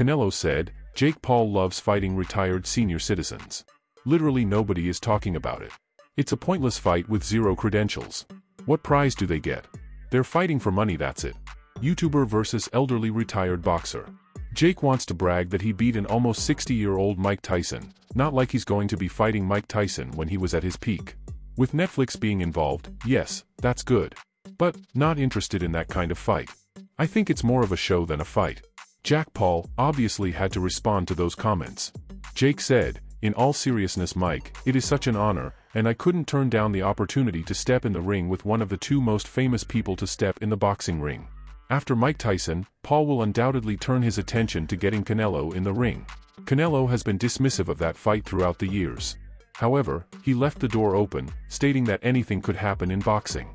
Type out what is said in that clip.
Canelo said, Jake Paul loves fighting retired senior citizens. Literally nobody is talking about it. It's a pointless fight with zero credentials. What prize do they get? They're fighting for money that's it. YouTuber versus elderly retired boxer. Jake wants to brag that he beat an almost 60-year-old Mike Tyson, not like he's going to be fighting Mike Tyson when he was at his peak. With Netflix being involved, yes, that's good. But, not interested in that kind of fight. I think it's more of a show than a fight. Jack Paul obviously had to respond to those comments. Jake said, in all seriousness Mike, it is such an honor, and I couldn't turn down the opportunity to step in the ring with one of the two most famous people to step in the boxing ring. After Mike Tyson, Paul will undoubtedly turn his attention to getting Canelo in the ring. Canelo has been dismissive of that fight throughout the years. However, he left the door open, stating that anything could happen in boxing.